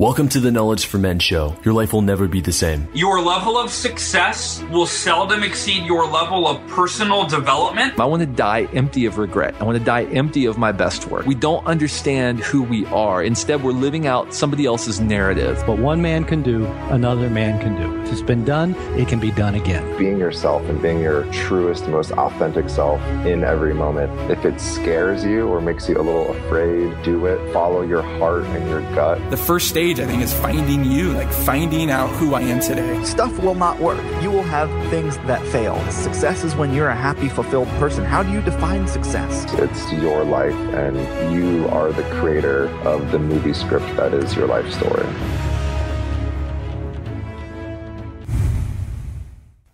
Welcome to the Knowledge for Men show. Your life will never be the same. Your level of success will seldom exceed your level of personal development. I want to die empty of regret. I want to die empty of my best work. We don't understand who we are. Instead, we're living out somebody else's narrative. What one man can do, another man can do. If it's been done, it can be done again. Being yourself and being your truest, most authentic self in every moment. If it scares you or makes you a little afraid, do it. Follow your heart and your gut. The first stage stage, I think, is finding you, like finding out who I am today. Stuff will not work. You will have things that fail. Success is when you're a happy, fulfilled person. How do you define success? It's your life, and you are the creator of the movie script that is your life story.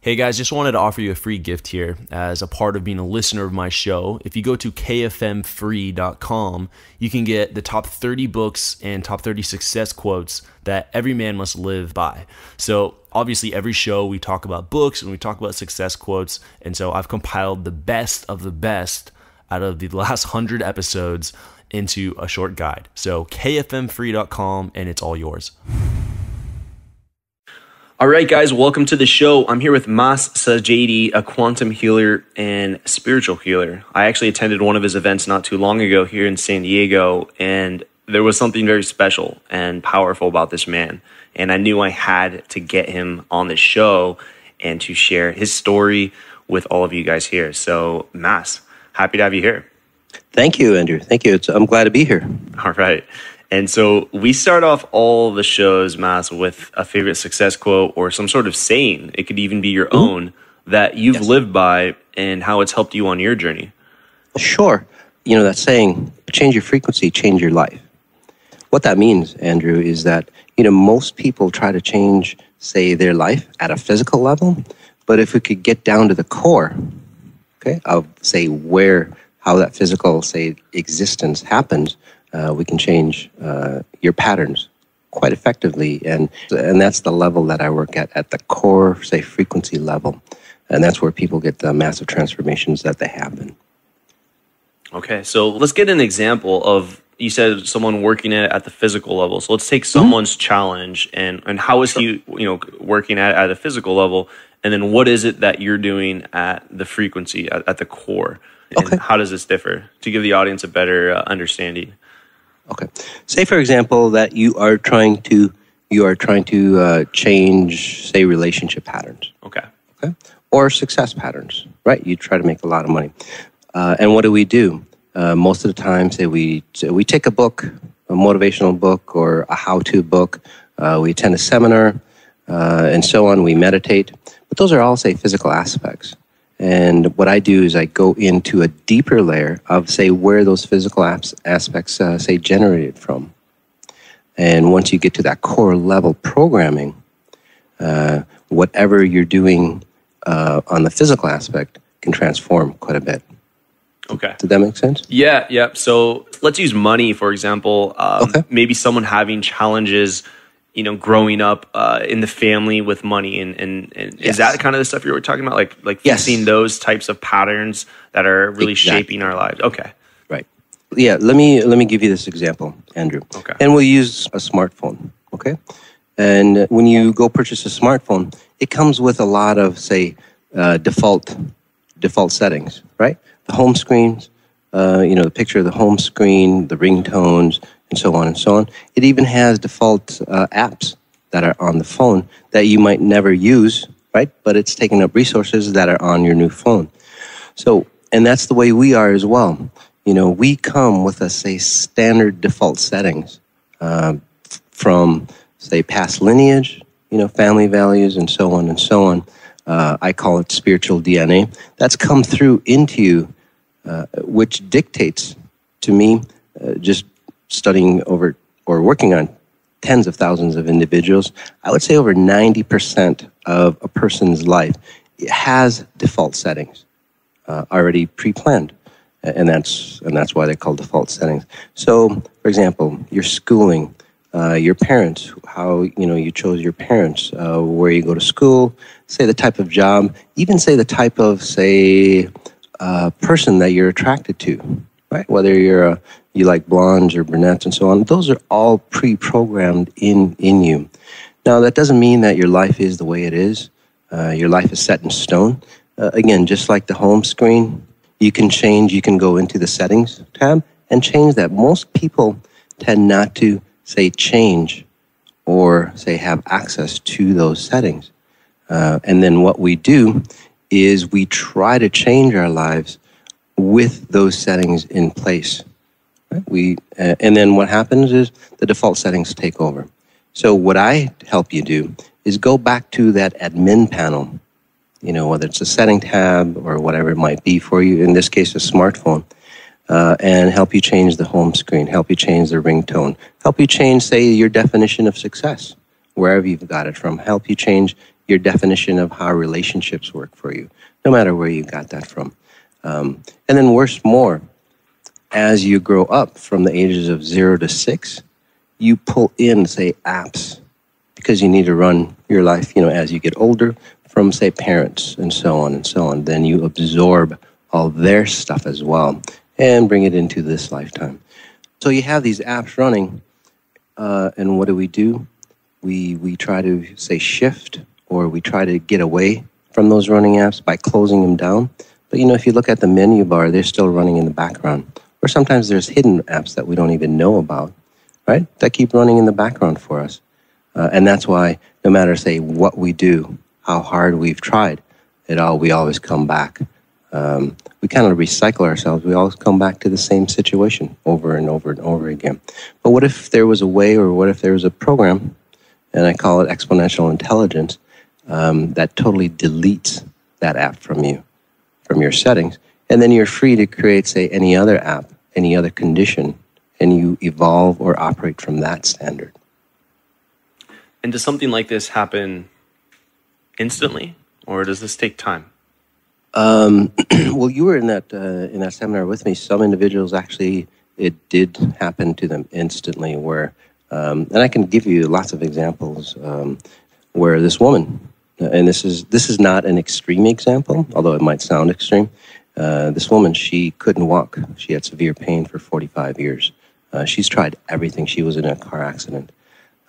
Hey guys, just wanted to offer you a free gift here as a part of being a listener of my show. If you go to kfmfree.com, you can get the top 30 books and top 30 success quotes that every man must live by. So, obviously, every show we talk about books and we talk about success quotes. And so, I've compiled the best of the best out of the last 100 episodes into a short guide. So, kfmfree.com, and it's all yours. All right, guys, welcome to the show. I'm here with Mas Sajady, a quantum healer and spiritual healer. I actually attended one of his events not too long ago here in San Diego, and there was something very special and powerful about this man. And I knew I had to get him on the show and to share his story with all of you guys here. So, Mas, happy to have you here. Thank you, Andrew. Thank you. It's, I'm glad to be here. All right. And so we start off all the shows, Mas, with a favorite success quote or some sort of saying. It could even be your mm-hmm. own that you've yes. lived by and how it's helped you on your journey. Sure. You know, that saying, change your frequency, change your life. What that means, Andrew, is that, you know, most people try to change, say, their life at a physical level. But if we could get down to the core, okay, of, say, where, how that physical, say, existence happens, uh, we can change uh, your patterns quite effectively. And, and that's the level that I work at, at the core, say, frequency level. And that's where people get the massive transformations that they happen. Okay, so let's get an example of you said someone working it at the physical level. So let's take someone's mm-hmm. challenge and and how is he you know working at at a physical level, and then what is it that you're doing at the frequency at, at the core, and okay. how does this differ to give the audience a better uh, understanding? Okay. Say, for example, that you are trying to you are trying to uh, change, say, relationship patterns. Okay. Okay. Or success patterns, right? You try to make a lot of money, uh, and what do we do? Uh, most of the time, say we say we take a book, a motivational book, or a how-to book. Uh, we attend a seminar, uh, and so on. We meditate, but those are all say physical aspects. And what I do is I go into a deeper layer of, say, where those physical apps, aspects, uh, say, generated from. And once you get to that core level programming, uh, whatever you're doing uh, on the physical aspect can transform quite a bit. Okay. Did that make sense? Yeah, yeah. So let's use money, for example. Um, okay. Maybe someone having challenges you know, growing up uh, in the family with money, and, and, and yes. is that kind of the stuff you were talking about, like like yes. fixing those types of patterns that are really exactly. shaping our lives? Okay, right. Yeah, let me let me give you this example, Andrew. Okay, and we'll use a smartphone. Okay, and when you go purchase a smartphone, it comes with a lot of say uh, default default settings, right? The home screens, uh, you know, the picture of the home screen, the ringtones, and so on and so on. It even has default uh, apps that are on the phone that you might never use, right? But it's taking up resources that are on your new phone. So, and that's the way we are as well. You know, we come with a say standard default settings uh, from say past lineage, you know, family values, and so on and so on. Uh, I call it spiritual DNA. That's come through into you, uh, which dictates to me uh, just studying over or working on tens of thousands of individuals, I would say over 90% of a person's life has default settings uh, already pre-planned. And that's, and that's why they're called default settings. So, for example, your schooling, uh, your parents, how you know you chose your parents, uh, where you go to school, say the type of job, even say the type of say uh, person that you're attracted to, right? Whether you're a you like blondes or brunettes and so on. Those are all pre-programmed in in you. Now that doesn't mean that your life is the way it is. Uh, your life is set in stone. Uh, again, just like the home screen, you can change. You can go into the settings tab and change that. Most people tend not to say change or say have access to those settings. Uh, and then what we do is we try to change our lives with those settings in place. We, uh, and then what happens is the default settings take over. So what I help you do is go back to that admin panel, you know, whether it's a setting tab or whatever it might be for you, in this case, a smartphone, uh, and help you change the home screen, help you change the ringtone, help you change, say, your definition of success, wherever you've got it from, help you change your definition of how relationships work for you, no matter where you got that from. Um, and then, worse more, as you grow up from the ages of zero to six, you pull in, say, apps because you need to run your life, you know, as you get older from, say, parents and so on and so on. Then you absorb all their stuff as well and bring it into this lifetime. So you have these apps running, uh, and what do we do? We, we try to, say, shift or we try to get away from those running apps by closing them down. But you know, if you look at the menu bar, they're still running in the background. Or sometimes there's hidden apps that we don't even know about, right? That keep running in the background for us. Uh, and that's why no matter, say, what we do, how hard we've tried, it all, we always come back. Um, we kind of recycle ourselves. We always come back to the same situation over and over and over again. But what if there was a way, or what if there was a program, and I call it exponential intelligence, um, that totally deletes that app from you, from your settings. And then you're free to create, say, any other app, any other condition, and you evolve or operate from that standard. And does something like this happen instantly, or does this take time? Um, well, you were in that uh, in that seminar with me. Some individuals actually it did happen to them instantly, where um, and I can give you lots of examples um, where this woman and this is this is not an extreme example, although it might sound extreme. Uh, this woman, she couldn't walk. She had severe pain for 45 years. Uh, she's tried everything. She was in a car accident.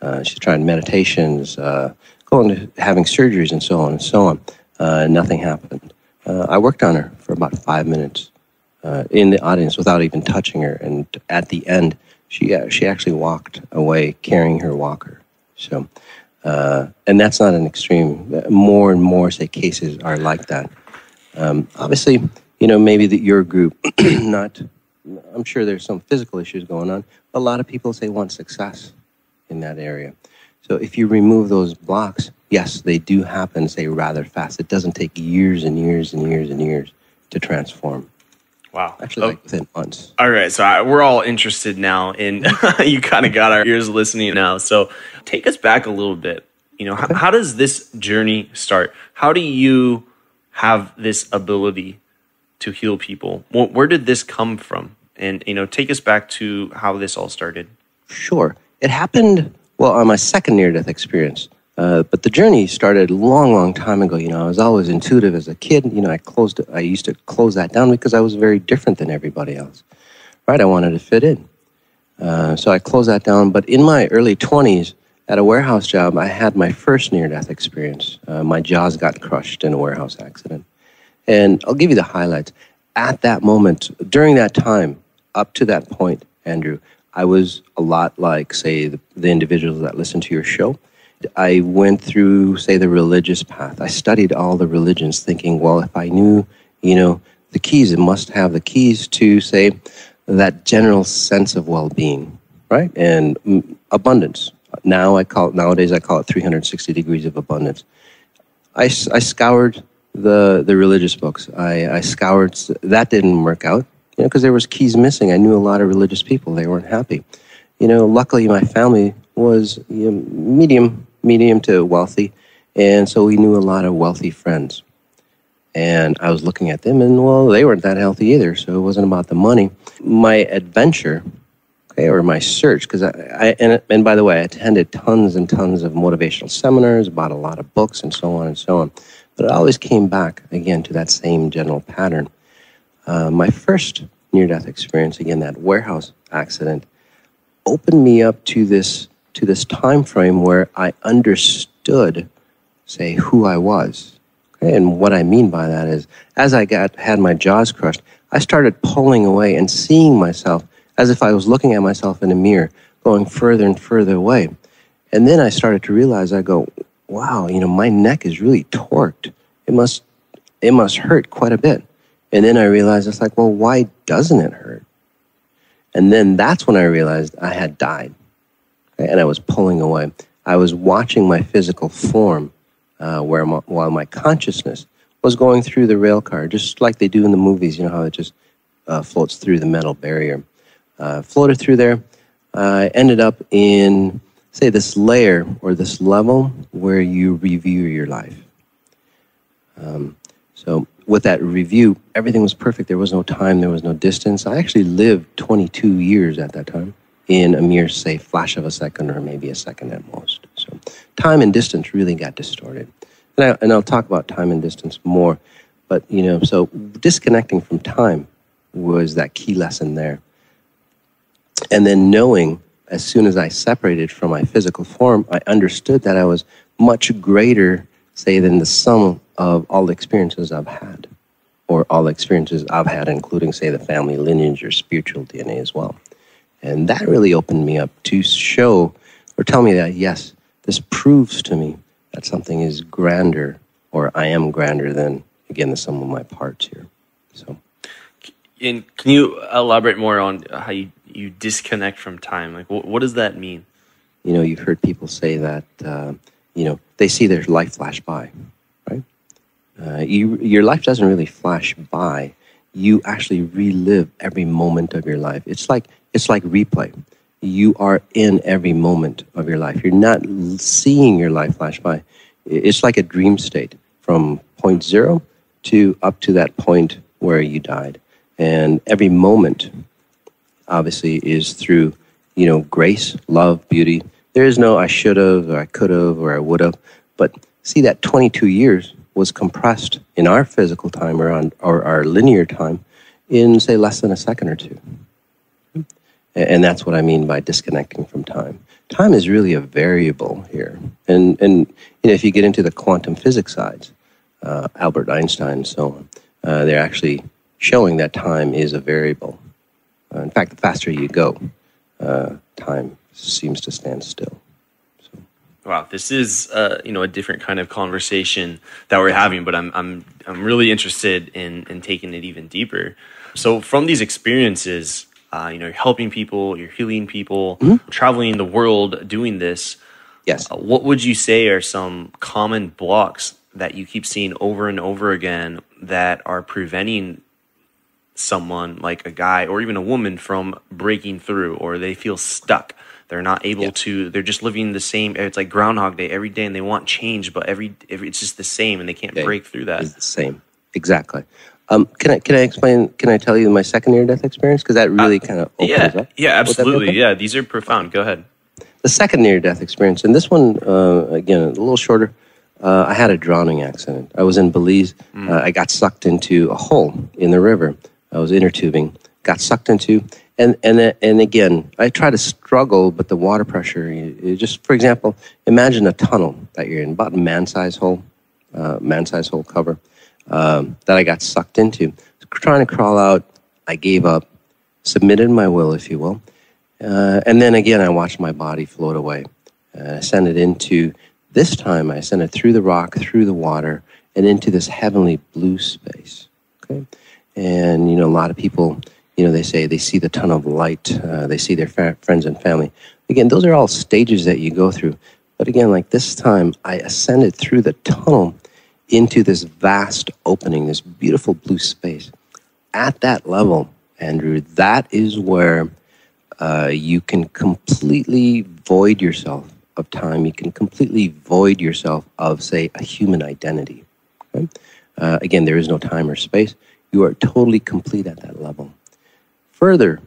Uh, she's tried meditations, uh, going to having surgeries, and so on and so on. Uh, nothing happened. I worked on her for about five minutes in the audience without even touching her, and at the end, she she actually walked away carrying her walker. So. And that's not an extreme. More and more, say, cases are like that. Um, obviously, you know, maybe that your group, not, I'm sure there's some physical issues going on, a lot of people say want success in that area. So if you remove those blocks, yes, they do happen, say, rather fast. It doesn't take years and years and years and years to transform. Wow. Actually, oh. like within months. All right. So I, we're all interested now in, you kind of got our ears listening now. So take us back a little bit. You know, okay. how, how does this journey start? How do you have this ability to heal people? Well, where did this come from? And, you know, take us back to how this all started. Sure. It happened, well, on my second near death experience. Uh, but the journey started a long, long time ago. You know, I was always intuitive as a kid. You know, I closed, I used to close that down because I was very different than everybody else. Right? I wanted to fit in. Uh, so I closed that down. But in my early 20s, at a warehouse job, I had my first near death experience. Uh, my jaws got crushed in a warehouse accident. And I'll give you the highlights. At that moment, during that time, up to that point, Andrew, I was a lot like, say, the, the individuals that listen to your show. I went through, say, the religious path. I studied all the religions, thinking, well, if I knew, you know, the keys, it must have the keys to, say, that general sense of well being, right? And mm, abundance. Now I call it, nowadays I call it 360 degrees of abundance. I, I scoured the, the religious books. I, I scoured, that didn't work out, you know, because there was keys missing. I knew a lot of religious people. They weren't happy. You know, luckily my family was you know, medium medium to wealthy. And so we knew a lot of wealthy friends. And I was looking at them, and well, they weren't that healthy either. So it wasn't about the money. My adventure, or my search, because I, I and, and by the way, I attended tons and tons of motivational seminars, bought a lot of books, and so on and so on. But it always came back again to that same general pattern. Uh, my first near death experience, again, that warehouse accident, opened me up to this to this time frame where I understood, say, who I was. Okay? And what I mean by that is as I got had my jaws crushed, I started pulling away and seeing myself as if I was looking at myself in a mirror, going further and further away. And then I started to realize I go, wow, you know, my neck is really torqued. It must it must hurt quite a bit. And then I realized it's like, well, why doesn't it hurt? And then that's when I realized I had died. And I was pulling away. I was watching my physical form uh, where my, while my consciousness was going through the rail car, just like they do in the movies, you know, how it just uh, floats through the metal barrier. Uh, floated through there. I ended up in, say, this layer or this level where you review your life. Um, so with that review, everything was perfect. There was no time, there was no distance. I actually lived 22 years at that time in a mere, say, flash of a second or maybe a second at most. So time and distance really got distorted. And, I, and I'll talk about time and distance more. But, you know, so disconnecting from time was that key lesson there. And then knowing as soon as I separated from my physical form, I understood that I was much greater, say, than the sum of all the experiences I've had, or all the experiences I've had, including, say, the family lineage or spiritual DNA as well. And that really opened me up to show or tell me that, yes, this proves to me that something is grander, or I am grander than, again, the sum of my parts here. So. And can you elaborate more on how you, you disconnect from time? Like, what, what does that mean? You know, you've heard people say that, uh, you know, they see their life flash by, right? Uh, you, your life doesn't really flash by. You actually relive every moment of your life. It's like it's like replay. You are in every moment of your life. You're not seeing your life flash by. It's like a dream state from point zero to up to that point where you died. And every moment, obviously, is through, you know, grace, love, beauty. There is no I should have, or I could have, or I would have. But see, that 22 years was compressed in our physical time or, on, or our linear time in, say, less than a second or two. And that's what I mean by disconnecting from time. Time is really a variable here. And, and you know, if you get into the quantum physics sides, uh, Albert Einstein and so on, uh, they're actually showing that time is a variable. Uh, in fact, the faster you go, uh, time seems to stand still. So. Wow, this is uh, you know a different kind of conversation that we're having, but I'm I'm I'm really interested in in taking it even deeper. So from these experiences, uh, you know, you're helping people, you're healing people, mm-hmm. traveling the world doing this. Yes. Uh, what would you say are some common blocks that you keep seeing over and over again that are preventing someone like a guy or even a woman from breaking through or they feel stuck? They're not able yeah. to. They're just living the same. It's like Groundhog Day every day, and they want change, but every, every it's just the same, and they can't break through that. It's the same, exactly. Um, can I can I explain? Can I tell you my second near death experience? Because that really uh, kind of opens yeah, up. Yeah, absolutely. Yeah, these are profound. Go ahead. The second near death experience, and this one uh, again a little shorter. Uh, I had a drowning accident. I was in Belize. Mm. I got sucked into a hole in the river. I was inner tubing, got sucked into, and and and again, I try to struggle, but the water pressure. Just for example, imagine a tunnel that you're in, about a man-size hole, uh, man-size hole cover um, that I got sucked into. Trying to crawl out, I gave up, submitted my will, if you will. Uh, and then again, I watched my body float away. Uh, I sent it into, this time, I sent it through the rock, through the water, and into this heavenly blue space. Okay? And, you know, a lot of people, you know, they say they see the tunnel of light, uh, they see their fa- friends and family. Again, those are all stages that you go through. But again, like this time, I ascended through the tunnel into this vast opening, this beautiful blue space. At that level, Andrew, that is where uh, you can completely void yourself of time. You can completely void yourself of, say, a human identity. Okay? Uh, again, there is no time or space. You are totally complete at that level. Further,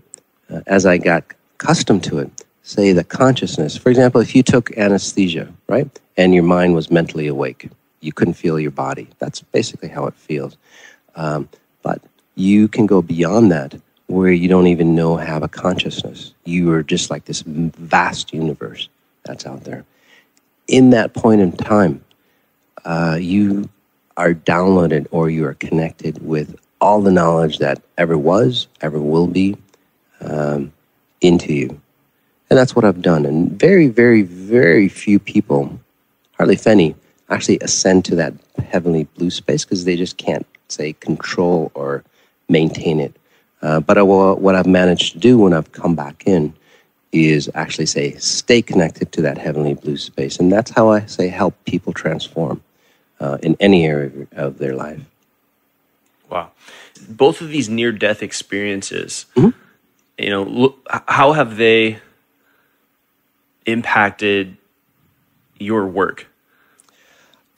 uh, as I got accustomed to it, say the consciousness, for example, if you took anesthesia, right, and your mind was mentally awake, you couldn't feel your body. That's basically how it feels. Um, but you can go beyond that where you don't even know have a consciousness. You are just like this vast universe that's out there. In that point in time, uh, you are downloaded or you are connected with all the knowledge that ever was, ever will be um, into you. And that's what I've done. And very, very, very few people, hardly if any, actually ascend to that heavenly blue space because they just can't, say, control or maintain it. Uh, but I, what I've managed to do when I've come back in is actually say, stay connected to that heavenly blue space. And that's how I say help people transform uh, in any area of their life. Wow. Both of these near death experiences, mm-hmm. you know, look, how have they impacted your work?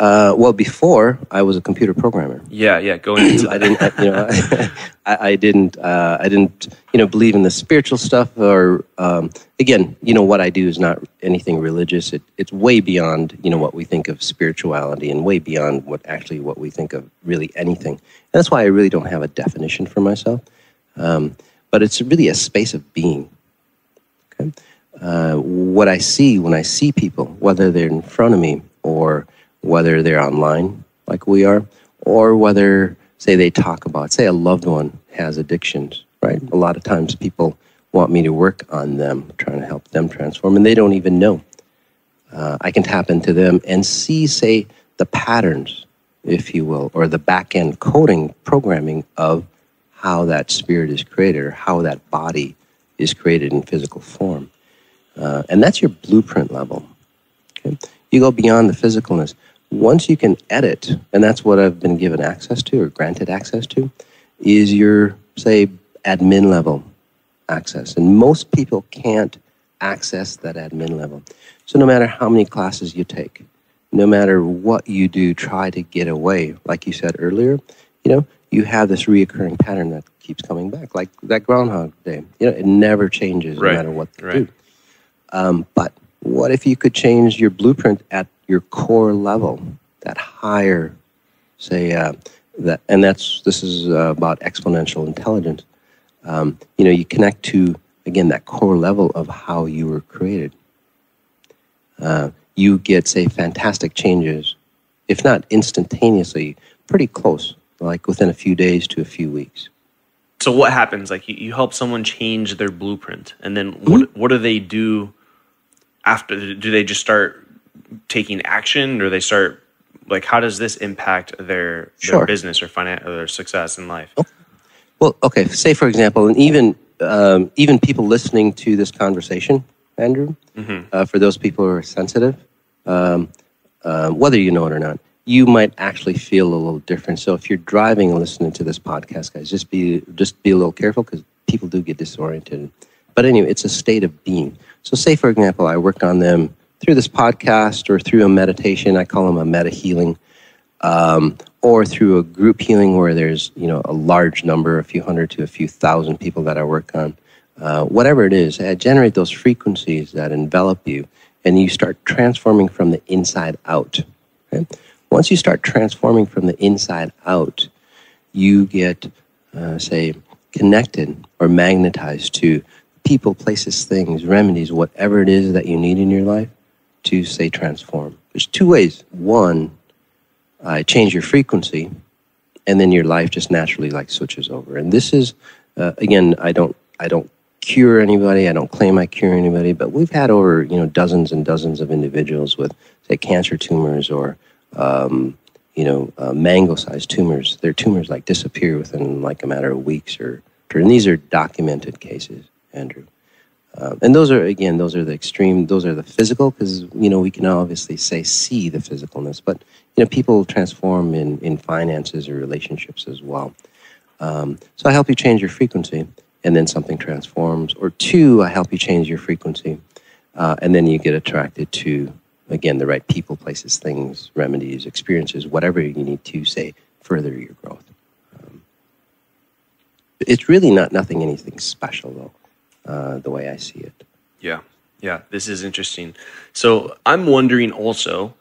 Uh, well, before I was a computer programmer. Yeah, yeah. Going into I didn't, I, you know, I, I didn't, uh, I didn't, you know, believe in the spiritual stuff. Or um, again, you know, what I do is not anything religious. It, it's way beyond, you know, what we think of spirituality, and way beyond what actually what we think of really anything. And that's why I really don't have a definition for myself. Um, but it's really a space of being. Okay, uh, what I see when I see people, whether they're in front of me or whether they're online like we are, or whether, say, they talk about, say, a loved one has addictions, right? A lot of times people want me to work on them, trying to help them transform, and they don't even know. Uh, I can tap into them and see, say, the patterns, if you will, or the back end coding programming of how that spirit is created or how that body is created in physical form. Uh, and that's your blueprint level. Okay? You go beyond the physicalness once you can edit, and that's what I've been given access to or granted access to, is your, say, admin level access. And most people can't access that admin level. So no matter how many classes you take, no matter what you do, try to get away. Like you said earlier, you know, you have this reoccurring pattern that keeps coming back, like that Groundhog Day. You know, it never changes right. no matter what you right. do. Um, but what if you could change your blueprint at your core level, that higher, say, uh, that, and that's this is uh, about exponential intelligence. Um, you know, you connect to again that core level of how you were created. Uh, you get say fantastic changes, if not instantaneously, pretty close, like within a few days to a few weeks. So what happens? Like you, you help someone change their blueprint, and then what? Mm-hmm. What do they do after? Do they just start taking action or they start like how does this impact their, sure. their business or finance or their success in life oh. well okay say for example and even um, even people listening to this conversation andrew mm-hmm. uh, for those people who are sensitive um, uh, whether you know it or not you might actually feel a little different so if you're driving and listening to this podcast guys just be just be a little careful because people do get disoriented but anyway it's a state of being so say for example i work on them through this podcast or through a meditation. I call them a meta healing. Um, or through a group healing where there's you know a large number, a few hundred to a few thousand people that I work on. Uh, whatever it is, I generate those frequencies that envelop you, and you start transforming from the inside out. Okay? Once you start transforming from the inside out, you get, uh, say, connected or magnetized to people, places, things, remedies, whatever it is that you need in your life to say transform. There's two ways. One, uh, change your frequency, and then your life just naturally like switches over. And this is, uh, again, I don't, I don't cure anybody. I don't claim I cure anybody, but we've had over you know dozens and dozens of individuals with say cancer tumors or um, you know uh, mango-sized tumors. Their tumors like disappear within like a matter of weeks or, and these are documented cases, Andrew. Uh, and those are again, those are the extreme. Those are the physical, because you know we can obviously say see the physicalness, but you know people transform in in finances or relationships as well. Um, so I help you change your frequency, and then something transforms. Or two, I help you change your frequency, uh, and then you get attracted to again the right people, places, things, remedies, experiences, whatever you need to say further your growth. Um, it's really not nothing anything special though uh, the way I see it. Yeah, yeah, this is interesting. So I'm wondering also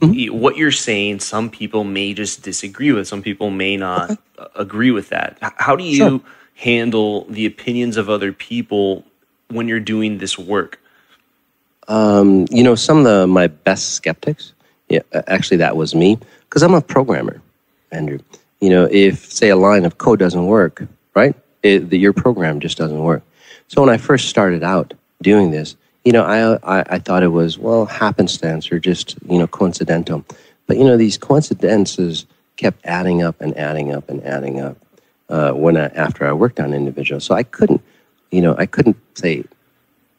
mm-hmm. what you're saying. Some people may just disagree with. Some people may not okay. agree with that. How do you? Sure. handle the opinions of other people when you're doing this work? Um, you know, some of the, my best skeptics, yeah, actually, that was me, because I'm a programmer, Andrew. You know, if, say, a line of code doesn't work, right, it, the, your program just doesn't work. So when I first started out doing this, you know, I, I, I thought it was, well, happenstance or just, you know, coincidental. But, you know, these coincidences kept adding up and adding up and adding up uh, when I, after I worked on individuals. So I couldn't, you know, I couldn't say,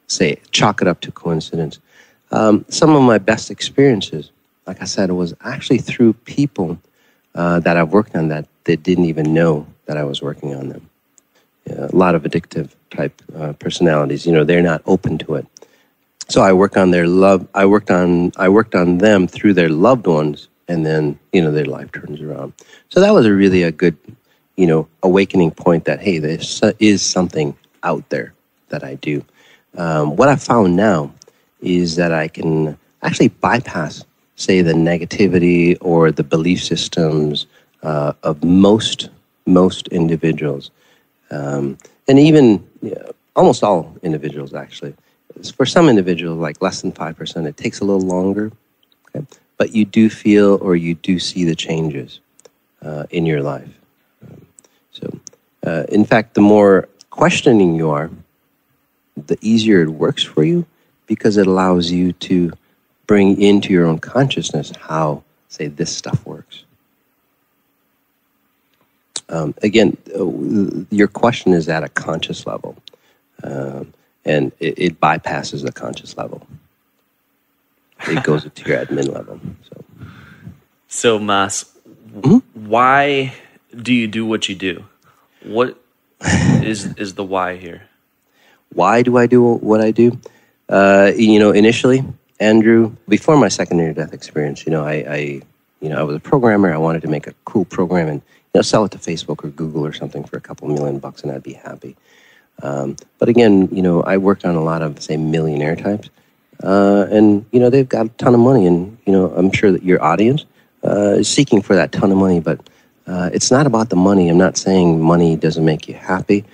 say, chalk it up to coincidence. Um, some of my best experiences, like I said, was actually through people uh, that I've worked on that they didn't even know that I was working on them. A lot of addictive type uh, personalities, you know, they're not open to it. So I worked on their love. I worked on I worked on them through their loved ones, and then you know their life turns around. So that was a really a good, you know, awakening point that hey, there is is something out there that I do. Um, what I found now is that I can actually bypass, say, the negativity or the belief systems uh, of most most individuals, um, and even almost all individuals actually for some individuals, like less than 5%, it takes a little longer. Okay? But you do feel or you do see the changes uh, in your life. So, uh, in fact, the more questioning you are, the easier it works for you because it allows you to bring into your own consciousness how, say, this stuff works. Um, again, uh, your question is at a conscious level. Um, and it, it bypasses the conscious level. It goes to your admin level. So, so Mas, mm-hmm. why do you do what you do? What is is the why here? Why do I do what I do? Uh, you know, initially, Andrew, before my second near-death experience, you know, I, I, you know, I was a programmer. I wanted to make a cool program and you know sell it to Facebook or Google or something for a couple million bucks, and I'd be happy. Um, but again, you know, I worked on a lot of, say, millionaire types. Uh, and, you know, they've got a ton of money. And, you know, I'm sure that your audience uh, is seeking for that ton of money. But uh, it's not about the money. I'm not saying money doesn't make you happy,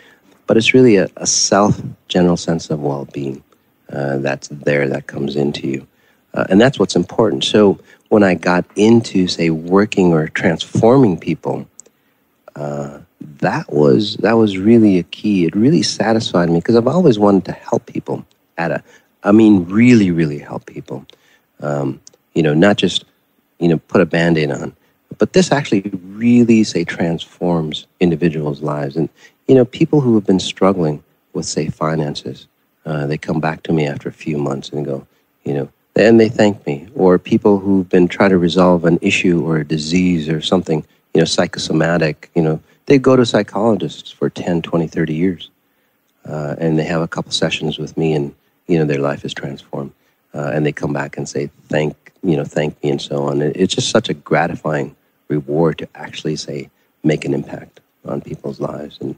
but it's really a, a self general sense of well being uh, that's there that comes into you. Uh, and that's what's important. So when I got into, say, working or transforming people, uh, that was that was really a key. It really satisfied me because I've always wanted to help people at a, I mean, really, really help people. Um, you know, not just you know put a band-aid on, but this actually really say transforms individuals' lives. And you know, people who have been struggling with say finances, uh, they come back to me after a few months and go, you know, and they thank me. Or people who've been trying to resolve an issue or a disease or something, you know, psychosomatic, you know they go to psychologists for 10, 20, 30 years. Uh, and they have a couple sessions with me and, you know, their life is transformed. Uh, and they come back and say, thank, you know, thank me and so on. It's just such a gratifying reward to actually say, make an impact on people's lives. And,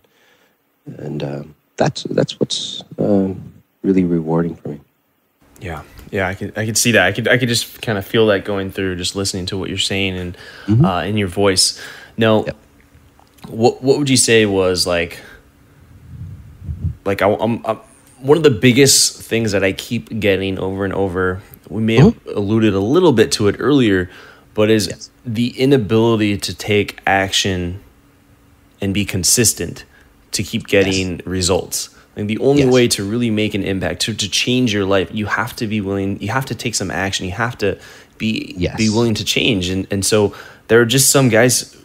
and uh, that's, that's what's um, really rewarding for me. Yeah, yeah, I can I can see that. I could I could just kind of feel that going through just listening to what you're saying and mm-hmm. uh, in your voice. Now, yep what what would you say was like like I, am one of the biggest things that I keep getting over and over. We may have mm-hmm. alluded a little bit to it earlier, but is yes. the inability to take action and be consistent to keep getting yes. results. Like the only yes. way to really make an impact, to, to change your life, you have to be willing, you have to take some action. You have to be be willing to change. And and so there are just some guys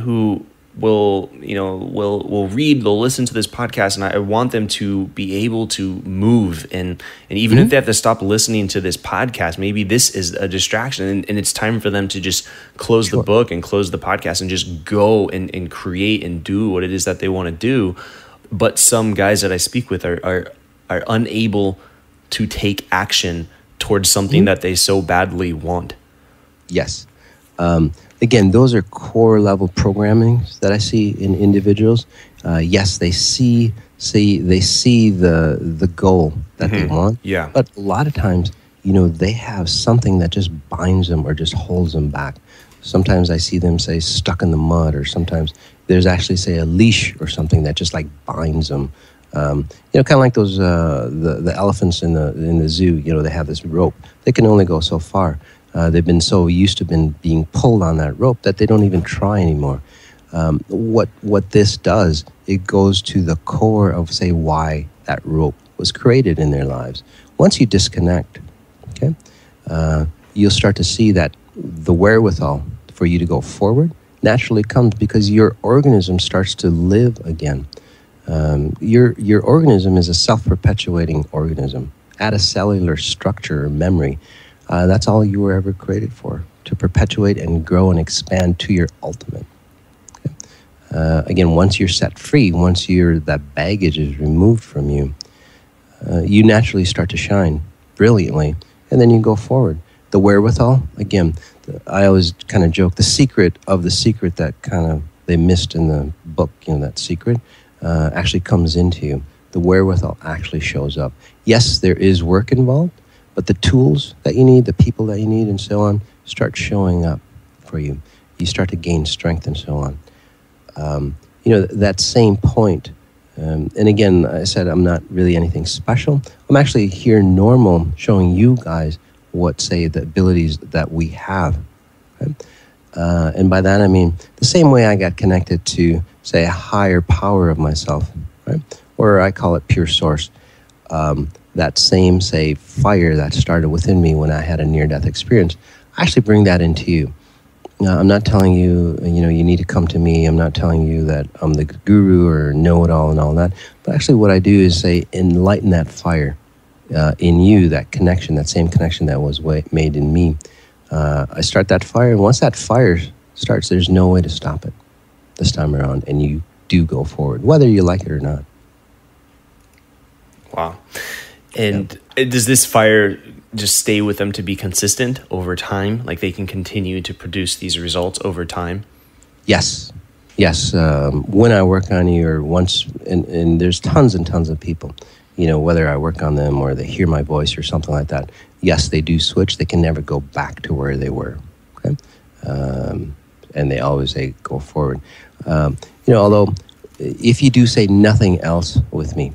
who will you know will will read they'll listen to this podcast and I, want them to be able to move and and even mm-hmm. if they have to stop listening to this podcast maybe this is a distraction and, and it's time for them to just close sure. the book and close the podcast and just go and, and create and do what it is that they want to do but some guys that I speak with are are, are unable to take action towards something mm-hmm. that they so badly want yes um, again, those are core level programming that I see in individuals. Uh, yes, they see see they see the the goal that mm-hmm. they want. Yeah. But a lot of times, you know, they have something that just binds them or just holds them back. Sometimes I see them say stuck in the mud, or sometimes there's actually say a leash or something that just like binds them. Um, you know, kind of like those uh, the the elephants in the in the zoo. You know, they have this rope. They can only go so far. Uh, they've been so used to been being pulled on that rope that they don't even try anymore. Um, what what this does, it goes to the core of say why that rope was created in their lives. Once you disconnect, okay, uh, you'll start to see that the wherewithal for you to go forward naturally comes because your organism starts to live again. Um, your your organism is a self-perpetuating organism at a cellular structure or memory. Uh, that's all you were ever created for to perpetuate and grow and expand to your ultimate. Uh, again, once you're set free, once you're, that baggage is removed from you, uh, you naturally start to shine brilliantly, and then you go forward. The wherewithal, again, I always kind of joke the secret of the secret that kind of they missed in the book, you know, that secret uh, actually comes into you. The wherewithal actually shows up. Yes, there is work involved, but the tools that you need, the people that you need, and so on, start showing up for you. You start to gain strength and so on. Um, you know, that same point, um, and again, I said I'm not really anything special. I'm actually here normal, showing you guys what, say, the abilities that we have. Uh, and by that I mean the same way I got connected to, say, a higher power of myself, right? Or I call it pure source. Um, that same, say, fire that started within me when I had a near death experience, I actually bring that into you. Now, I'm not telling you, you know, you need to come to me. I'm not telling you that I'm the guru or know it all and all that. But actually, what I do is say, enlighten that fire uh, in you, that connection, that same connection that was made in me. Uh, I start that fire, and once that fire starts, there's no way to stop it this time around, and you do go forward, whether you like it or not. Wow. And does this fire just stay with them to be consistent over time? Like they can continue to produce these results over time? Yes. Yes. Um, when I work on you, or once, and, and there's tons and tons of people, you know, whether I work on them or they hear my voice or something like that, yes, they do switch. They can never go back to where they were. Okay. Um, and they always say go forward. Um, you know, although if you do say nothing else with me,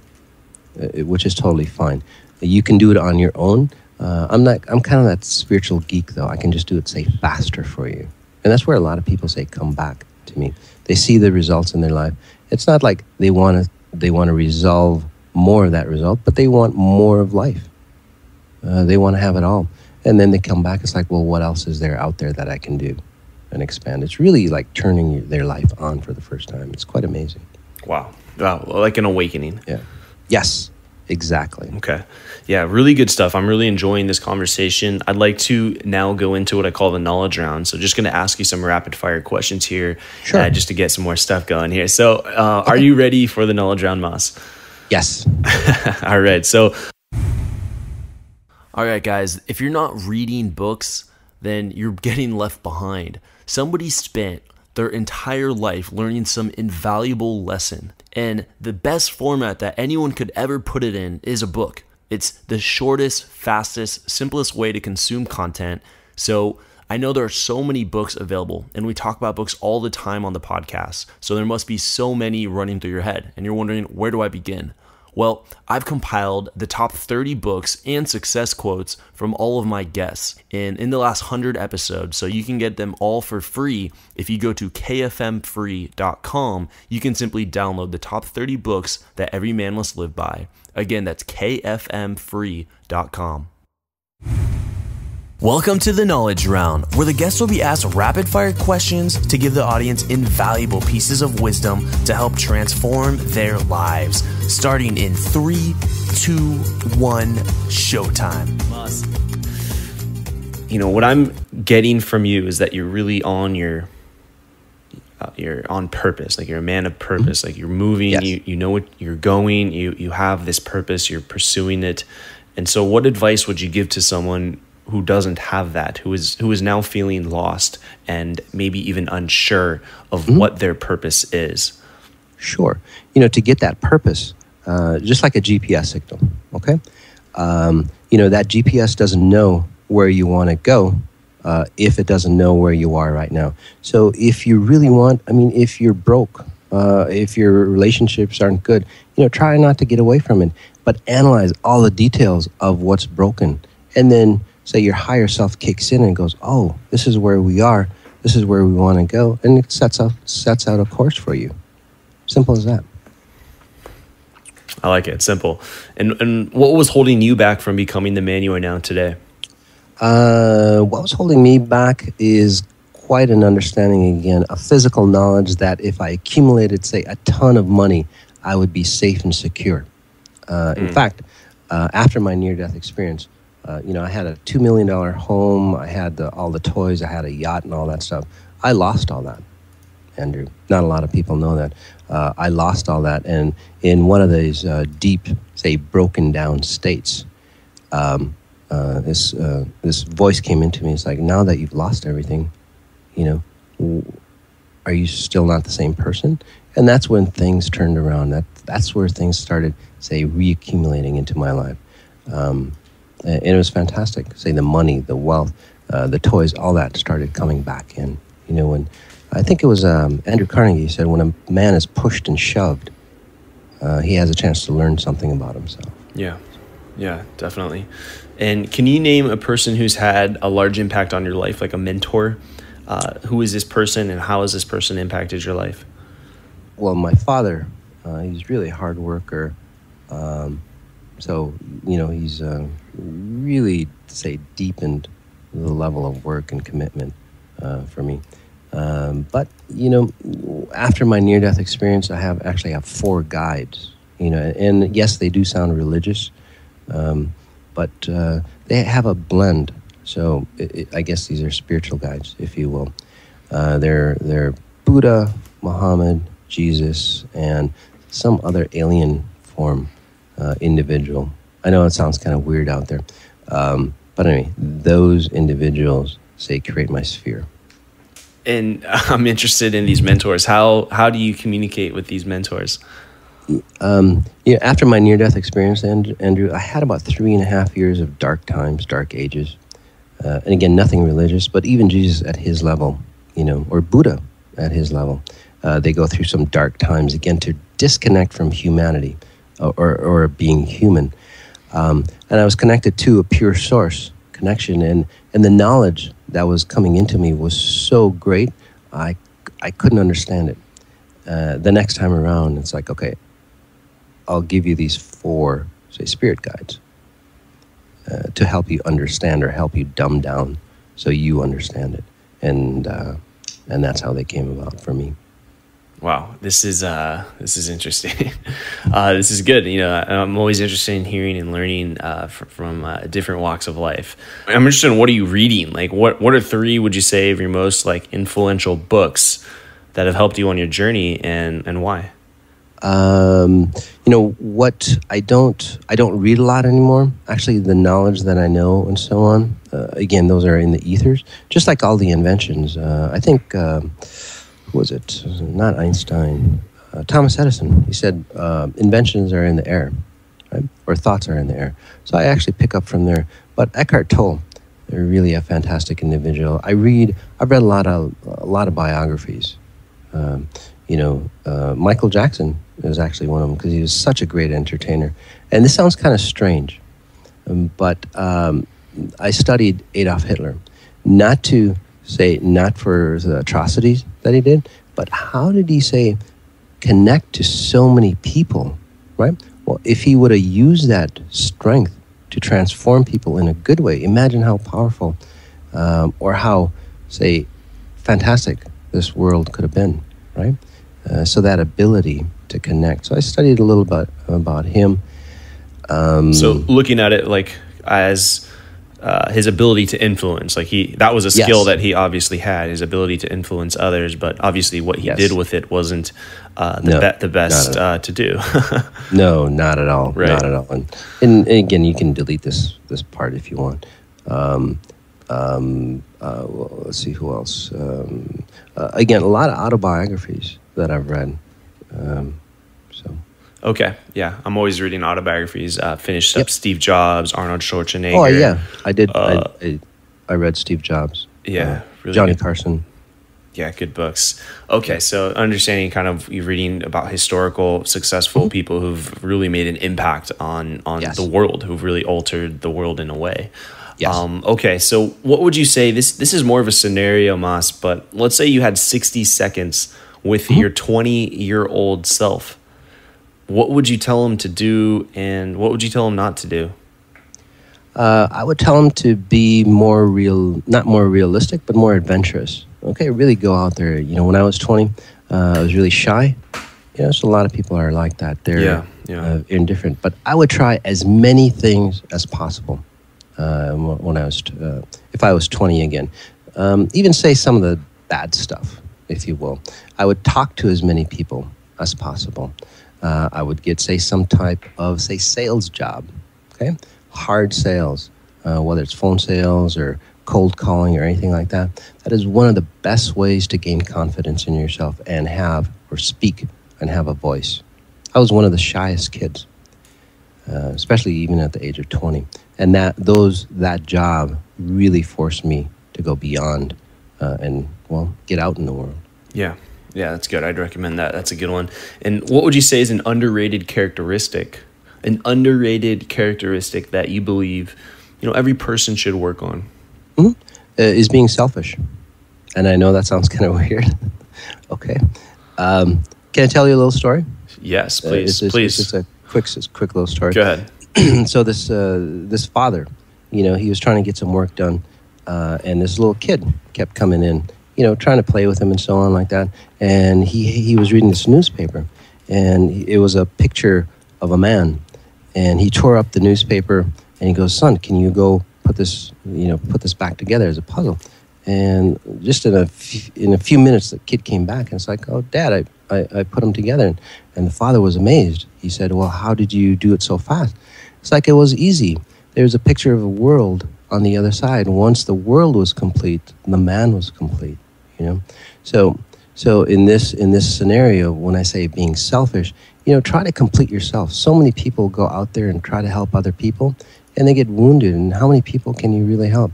uh, which is totally fine. You can do it on your own. Uh, I'm not. I'm kind of that spiritual geek, though. I can just do it, say, faster for you, and that's where a lot of people say, "Come back to me." They see the results in their life. It's not like they want to. They want to resolve more of that result, but they want more of life. Uh, they want to have it all, and then they come back. It's like, well, what else is there out there that I can do and expand? It's really like turning their life on for the first time. It's quite amazing. Wow. Wow. Like an awakening. Yeah. Yes, exactly. Okay. Yeah, really good stuff. I'm really enjoying this conversation. I'd like to now go into what I call the knowledge round. So, just going to ask you some rapid fire questions here, sure. uh, just to get some more stuff going here. So, uh, okay. are you ready for the knowledge round, Mas? Yes. all right. So, all right, guys, if you're not reading books, then you're getting left behind. Somebody spent their entire life learning some invaluable lesson. And the best format that anyone could ever put it in is a book. It's the shortest, fastest, simplest way to consume content. So I know there are so many books available, and we talk about books all the time on the podcast. So there must be so many running through your head, and you're wondering, where do I begin? Well, I've compiled the top 30 books and success quotes from all of my guests in, in the last 100 episodes. So you can get them all for free. If you go to kfmfree.com, you can simply download the top 30 books that every man must live by. Again, that's kfmfree.com. Welcome to the Knowledge Round, where the guests will be asked rapid fire questions to give the audience invaluable pieces of wisdom to help transform their lives. Starting in three, two, one, showtime. You know, what I'm getting from you is that you're really on your. Uh, you're on purpose like you're a man of purpose mm-hmm. like you're moving yes. you you know what you're going you you have this purpose you're pursuing it and so what advice would you give to someone who doesn't have that, who is who is now feeling lost and maybe even unsure of mm-hmm. what their purpose is. Sure, you know, to get that purpose, uh, just like a GPS signal. Okay, um, you know that GPS doesn't know where you want to go uh, if it doesn't know where you are right now. So if you really want, I mean, if you're broke, uh, if your relationships aren't good, you know, try not to get away from it, but analyze all the details of what's broken, and then say your higher self kicks in and goes, "Oh, this is where we are. This is where we want to go," and it sets out sets out a course for you. Simple as that. I like it. Simple. And and what was holding you back from becoming the man you are now today? Uh, what was holding me back is quite an understanding again, a physical knowledge that if I accumulated, say, a ton of money, I would be safe and secure. Uh, In fact, uh, after my near-death experience, uh, you know, I had a two million dollar home, I had the, all the toys, I had a yacht and all that stuff. I lost all that. Andrew. Not a lot of people know that. Uh, I lost all that, and in one of these uh, deep, say, broken down states, um, uh, this uh, this voice came into me. It's like, now that you've lost everything, you know, are you still not the same person? And that's when things turned around. That that's where things started, say, reaccumulating into my life, um, and it was fantastic. Say, the money, the wealth, uh, the toys, all that started coming back in. You know, when I think it was um, Andrew Carnegie said, when a man is pushed and shoved, uh, he has a chance to learn something about himself. Yeah. Yeah, definitely. And can you name a person who's had a large impact on your life, like a mentor? Uh, who is this person and how has this person impacted your life? Well, my father, uh, he's really a hard worker. Um, so, you know, he's uh, really, say, deepened the level of work and commitment uh, for me. Um, but you know, after my near-death experience, I have actually have four guides. You know, and yes, they do sound religious, um, but uh, they have a blend. So it, it, I guess these are spiritual guides, if you will. Uh, they're they're Buddha, Muhammad, Jesus, and some other alien form uh, individual. I know it sounds kind of weird out there, um, but anyway, those individuals say create my sphere and I'm interested in these mentors. How how do you communicate with these mentors? Um, yeah, after my near-death experience, Andrew, I had about three and a half years of dark times, dark ages, uh, and again, nothing religious, but even Jesus at his level, you know, or Buddha at his level, uh, they go through some dark times again to disconnect from humanity or, or, being human. Um, and I was connected to a pure source connection, and and the knowledge that was coming into me was so great, I, I couldn't understand it. Uh, the next time around, it's like, okay, I'll give you these four, say, spirit guides uh, to help you understand or help you dumb down so you understand it. And, uh, and that's how they came about for me. Wow, this is uh, this is interesting. uh, this is good. You know, I'm always interested in hearing and learning uh, from, from uh, different walks of life. I'm interested in what are you reading? Like, what what are three would you say of your most like influential books that have helped you on your journey, and and why? Um, you know what? I don't I don't read a lot anymore. Actually, the knowledge that I know and so on. Uh, again, those are in the ethers, just like all the inventions. Uh, I think. Um, was it? Not Einstein. Uh, Thomas Edison. He said uh, inventions are in the air, right? Or thoughts are in the air. So I actually pick up from there. But Eckhart Tolle, really a fantastic individual. I read. I've read a lot of a lot of biographies. Um, you know, uh, Michael Jackson is actually one of them because he was such a great entertainer. And this sounds kind of strange, um, but um, I studied Adolf Hitler, not to say not for the atrocities that he did, but how did he say connect to so many people, right? Well, if he would have used that strength to transform people in a good way, imagine how powerful um, or how, say, fantastic this world could have been, right? Uh, so that ability to connect. So I studied a little bit about him. Um, so looking at it like as uh, his ability to influence. Like he, that was a skill yes. that he obviously had, his ability to influence others. But obviously, what he yes. did with it wasn't uh, the, no, be- the best uh, to do. no, not at all. Right. Not at all. And, and, again, you can delete this this part if you want. Um, um, uh, well, let's see who else. Um, uh, again, a lot of autobiographies that I've read. Um, Okay, yeah, I'm always reading autobiographies. Uh, finished yep. up Steve Jobs, Arnold Schwarzenegger. Oh yeah, I did. Uh, I, I, I, read Steve Jobs. Yeah, really Johnny good. Carson. Yeah, good books. Okay, so understanding kind of you reading about historical successful people who've really made an impact on on Yes. the world, who've really altered the world in a way. Yes. Um, okay, so what would you say? This this is more of a scenario, Mas, but let's say you had sixty seconds with your twenty year old self. What would you tell him to do, and what would you tell him not to do? Uh, I would tell him to be more real, not more realistic, but more adventurous. Okay, really go out there. You know, when I was 20, uh, I was really shy. You know, so a lot of people are like that. They're Yeah, yeah. Uh, indifferent. But I would try as many things as possible uh, when I was, t- uh, if I was 20 again. Um, even say some of the bad stuff, if you will. I would talk to as many people as possible. Uh, I would get, say, some type of, say, sales job. Okay, hard sales, uh, whether it's phone sales or cold calling or anything like that. That is one of the best ways to gain confidence in yourself and have or speak and have a voice. I was one of the shyest kids, uh, especially even at the age of 20, and that those that job really forced me to go beyond uh, and well get out in the world. Yeah. Yeah, that's good. I'd recommend that. That's a good one. And what would you say is an underrated characteristic? An underrated characteristic that you believe, you know, every person should work on. uh, is being selfish. And I know that sounds kind of weird. okay. Um, can I tell you a little story? Yes, Uh, please, it's, it's, please. It's just a quick, it's quick little story. Go ahead. so this uh, this father, you know, he was trying to get some work done, uh, and this little kid kept coming in, you know, trying to play with him and so on like that. And he he was reading this newspaper, and it was a picture of a man, and he tore up the newspaper and he goes, "Son, can you go put this, you know, put this back together as a puzzle?" And just in a f- in a few minutes, the kid came back and it's like, "Oh, Dad, I, I, I put them together." And, and the father was amazed. He said, "Well, how did you do it so fast?" It's like it was easy. There's a picture of a world on the other side. Once the world was complete, the man was complete. You know, so so in this in this scenario, when I say being selfish, you know, try to complete yourself. So many people go out there and try to help other people, and they get wounded. And how many people can you really help?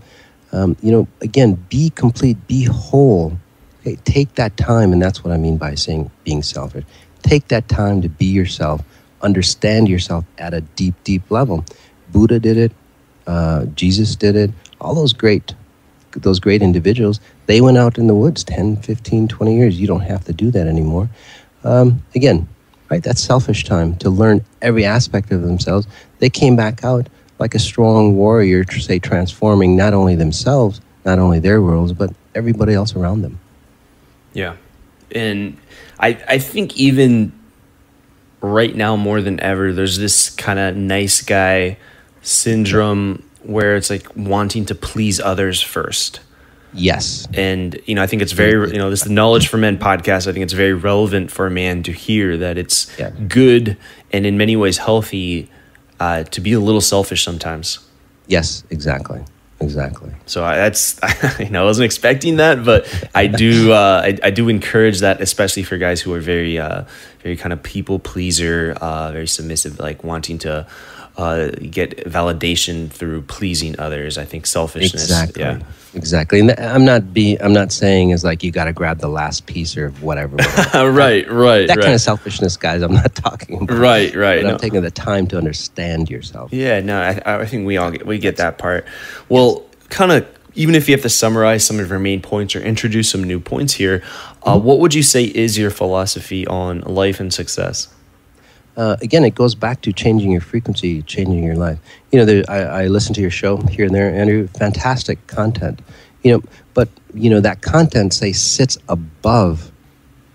Um, you know, again, be complete, be whole. Okay, take that time, and that's what I mean by saying being selfish. Take that time to be yourself, understand yourself at a deep, deep level. Buddha did it. Uh, Jesus did it. All those great, those great individuals, they went out in the woods 10, 15, 20 years. You don't have to do that anymore. Um, again, right? That's selfish time to learn every aspect of themselves. They came back out like a strong warrior, say, transforming not only themselves, not only their worlds, but everybody else around them. Yeah. And I I think even right now more than ever there's this kind of nice guy syndrome where it's like wanting to please others first. Yes. And you know, I think it's very you know, this the Knowledge for Men podcast. I think it's very relevant for a man to hear that it's Yeah. good and in many ways healthy uh, to be a little selfish sometimes. Yes, exactly. Exactly. So I, that's you know I wasn't expecting that, but I do uh, I, I do encourage that, especially for guys who are very uh, very kind of people pleaser, uh, very submissive, like wanting to uh, get validation through pleasing others. I think selfishness. Exactly. Yeah. Exactly. And I'm not be I'm not saying is like you got to grab the last piece or whatever. whatever. right. Right. that right. kind of selfishness, guys. I'm not talking about. Right, right, no. I'm taking the time to understand yourself. Yeah, no, I, I think we all get, we get that part. Well, kind of even if you have to summarize some of your main points or introduce some new points here, uh, what would you say is your philosophy on life and success? Uh, again, it goes back to changing your frequency, changing your life. You know, there, I, I listen to your show here and there, Andrew. Fantastic content. You know, but you know that content say sits above,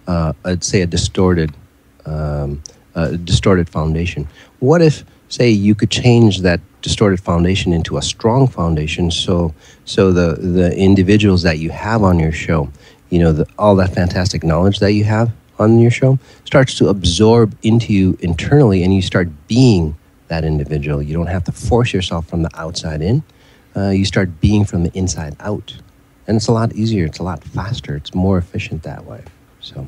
uh, I'd say a distorted, um, distorted foundation. What if, say, you could change that distorted foundation into a strong foundation? So, so the the individuals that you have on your show, you know, the, all that fantastic knowledge that you have on your show starts to absorb into you internally and you start being that individual. You don't have to force yourself from the outside in. Uh, you start being from the inside out. And it's a lot easier, it's a lot faster, it's more efficient that way. So,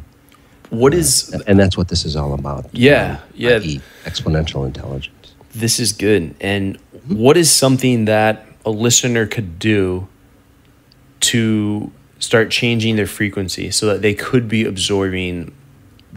What is and that's what this is all about. Yeah, um, yeah. i.e. exponential intelligence. this is good and what is something that a listener could do to start changing their frequency so that they could be absorbing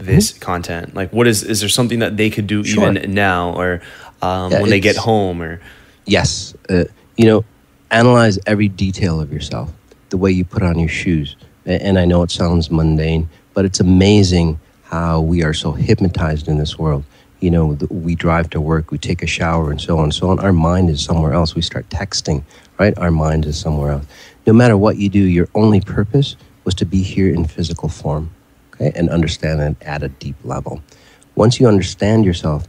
this content? Like, what is is there something that they could do Sure. even now, or um, Yeah, when they get home, or Yes. Uh, you know, analyze every detail of yourself, the way you put on your shoes. And I know it sounds mundane, but it's amazing how we are so hypnotized in this world. You know, we drive to work, we take a shower, and so on and so on. Our mind is somewhere else. We start texting, right? Our mind is somewhere else. No matter what you do, your only purpose was to be here in physical form, okay? And understand it at a deep level. Once you understand yourself,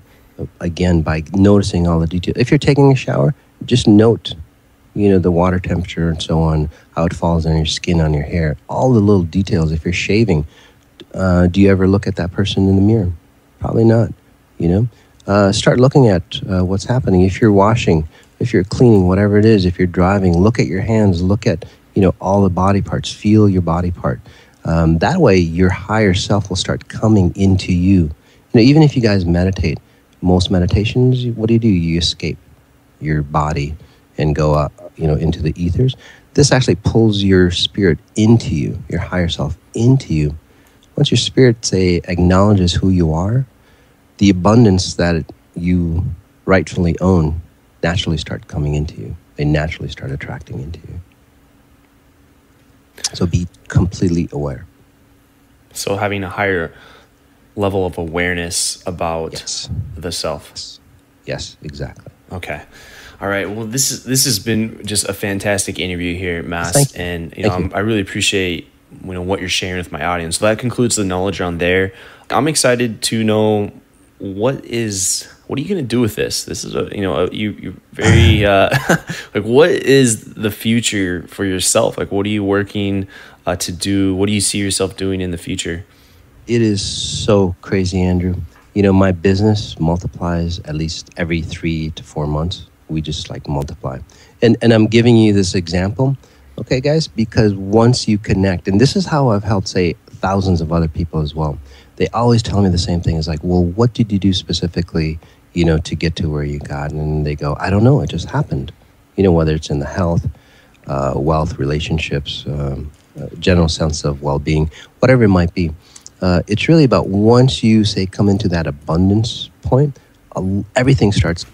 again, by noticing all the details, if you're taking a shower, just note you know the water temperature and so on how it falls on your skin on your hair all the little details. If you're shaving uh, do you ever look at that person in the mirror? Probably not you know? Uh, start looking at uh, what's happening. If you're washing if you're cleaning whatever it is if you're driving look at your hands. Look at you know all the body parts. Feel your body part um, that way your higher self will start coming into you you know even if you guys meditate most meditations what do you do you escape your body and go up, you know, into the ethers. This actually pulls your spirit into you, your higher self into you. Once your spirit say acknowledges who you are, the abundance that you rightfully own naturally start coming into you. They naturally start attracting into you. So be completely aware. so having a higher level of awareness about Yes. the self. Yes, exactly. Okay. All right. Well, this is this has been just a fantastic interview here, Mas, and you know you. I really appreciate you know what you're sharing with my audience. So that concludes the knowledge on there. I'm excited to know what is what are you going to do with this? This is a you know a, you you very uh, like what is the future for yourself? Like what are you working uh, to do? What do you see yourself doing in the future? it is so crazy, Andrew. You know, my business multiplies at least every three to four months. We just like multiply. And, and I'm giving you this example, okay, guys, because once you connect, and this is how I've helped, say, thousands of other people as well. They always tell me the same thing. It's like, well, what did you do specifically, you know, to get to where you got? And they go, I don't know. It just happened. You know, whether it's in the health, uh, wealth, relationships, um, uh, general sense of well-being, whatever it might be. Uh, it's really about once you say come into that abundance point, everything starts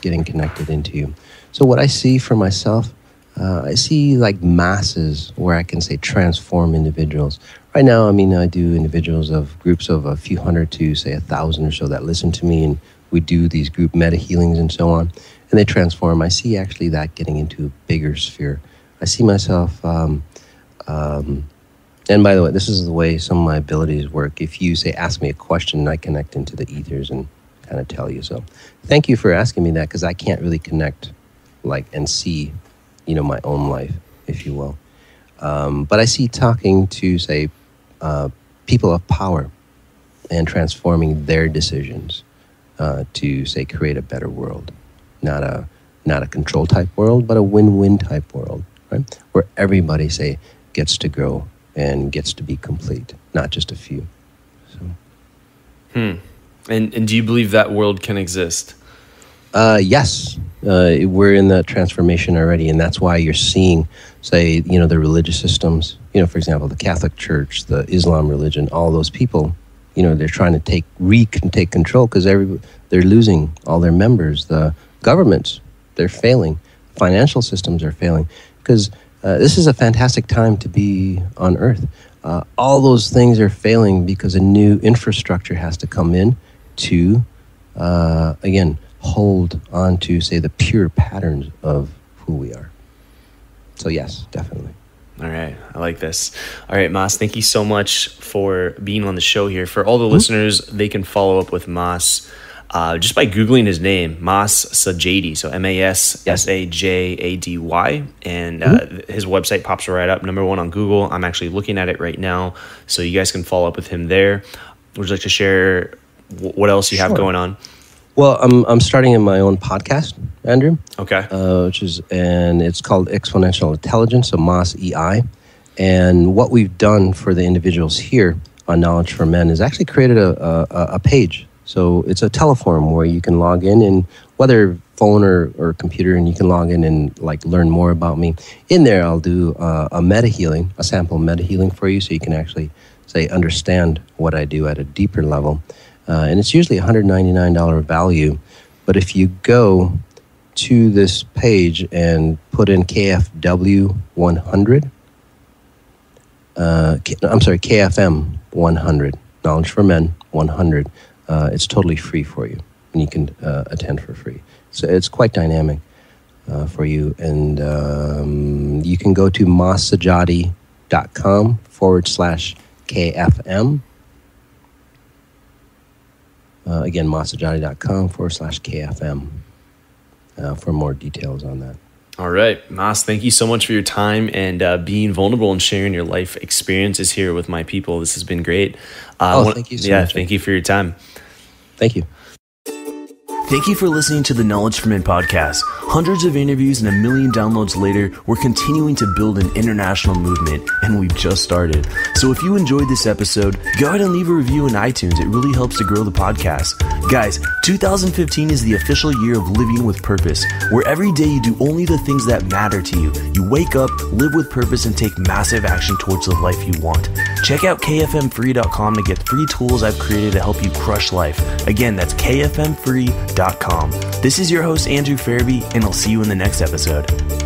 getting connected into you. So what I see for myself, uh, I see like masses where I can say transform individuals. Right now, I mean, I do individuals of groups of a few hundred to say a thousand or so that listen to me, and we do these group meta healings and so on, and they transform. I see actually that getting into a bigger sphere. I see myself. Um, um, and by the way, this is the way some of my abilities work. If you say, ask me a question, I connect into the ethers and kind of tell you. So thank you for asking me that because I can't really connect like and see, you know, my own life, if you will. Um, but I see talking to, say, uh, people of power and transforming their decisions uh, to, say, create a better world. Not a, not a control type world, but a win win type world, right? Where everybody, say, gets to grow and gets to be complete, not just a few. So, And and do you believe that world can exist? uh, yes, uh, we're in that transformation already, and that's why you're seeing, say, you know, the religious systems. You know, for example, the Catholic Church, the Islam religion, all those people. You know, they're trying to take re take control because every they're losing all their members. The governments, they're failing. Financial systems are failing because uh, this is a fantastic time to be on Earth. Uh, all those things are failing because a new infrastructure has to come in to, uh, again, hold on to, say, the pure patterns of who we are. So, yes, definitely. All right, I like this. All right, Mas, thank you so much for being on the show here. For all the listeners, they can follow up with Mas uh, just by Googling his name, Mas Sajady. So M A S S A J A D Y. And uh, his website pops right up, number one on Google. I'm actually looking at it right now. So you guys can follow up with him there. Would you like to share wh- what else you have going on? Well, I'm, I'm starting in my own podcast, Andrew. Okay. uh, which is and it's called Exponential Intelligence, so Mas EI. And what we've done for the individuals here on Knowledge for Men is actually created a, a, a page. So it's a teleform where you can log in and whether phone or, or computer, and you can log in and like learn more about me. In there, I'll do uh, a meta healing, a sample meta healing for you, so you can actually say understand what I do at a deeper level. Uh, and it's usually $199 value. But if you go to this page and put in KFW 100, uh, I'm sorry, KFM 100, Knowledge for Men 100, uh, it's totally free for you, and you can uh, attend for free. So it's quite dynamic uh, for you. And um, you can go to massajady.com forward slash KFM. Uh, again, massajady.com forward slash KFM uh, for more details on that. All right, Mas, thank you so much for your time and uh, being vulnerable and sharing your life experiences here with my people. This has been great. Uh, oh, wanna, thank you so yeah, much. thank you for your time. Thank you. Thank you for listening to the Knowledge for Men podcast. Hundreds of interviews and a million downloads later, we're continuing to build an international movement, and we've just started. So if you enjoyed this episode, go ahead and leave a review in iTunes. It really helps to grow the podcast. Guys, 2015 is the official year of living with purpose, where every day you do only the things that matter to you. You wake up, live with purpose, and take massive action towards the life you want. Check out kfmfree.com to get free tools I've created to help you crush life. Again, that's kfmfree.com. This is your host, Andrew Ferebee, and I'll see you in the next episode.